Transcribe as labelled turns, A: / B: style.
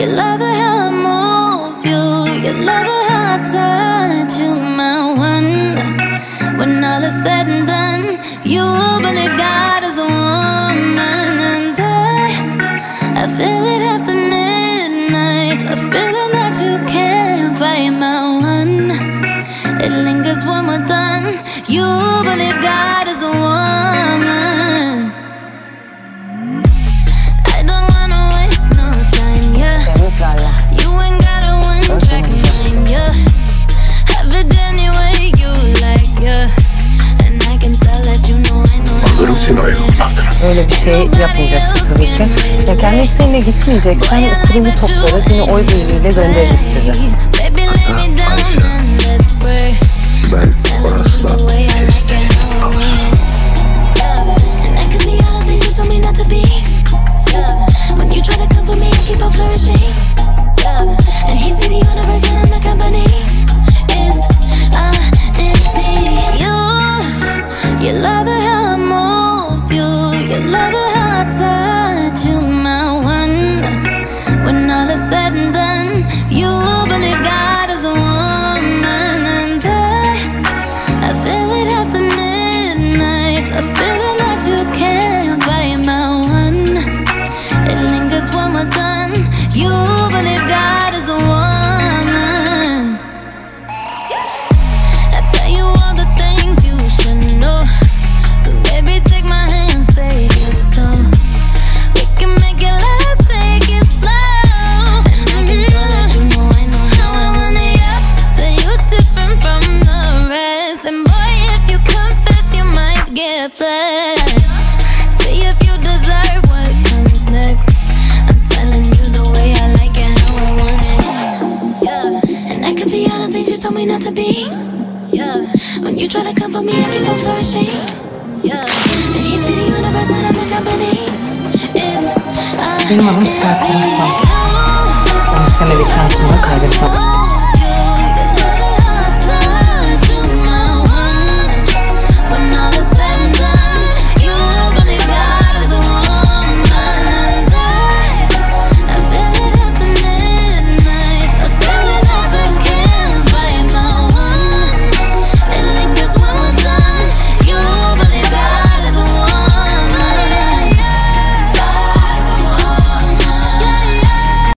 A: You love it how I move you. You love it how I touch you, my one. When all is said and done, you will believe God is a woman, and I, I feel it after midnight. A feeling that you can't fight, my one. It lingers when we're done. You believe
B: Hepsini ayırmaktır.
C: Öyle bir şey yapmayacaksın tabii ki. Ya kendi isteğinle gitmeyeceksen primi toplarız yine oy birliğiyle göndeririz
A: sizi. Hatta love it how I get blessed. See if you deserve what comes next. I'm telling you the way I like it, how I want it. Yeah. And I could be all the things you told me not to be. Yeah. When you try to come for me, I keep on flourishing. Yeah. And he's in the universe when I'm the company. It's I
C: Benim adım Serkan Aslan.
A: you.
C: Ben istemedikten sonra kaybetmem.